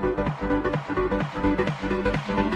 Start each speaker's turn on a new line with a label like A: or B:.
A: Thank you.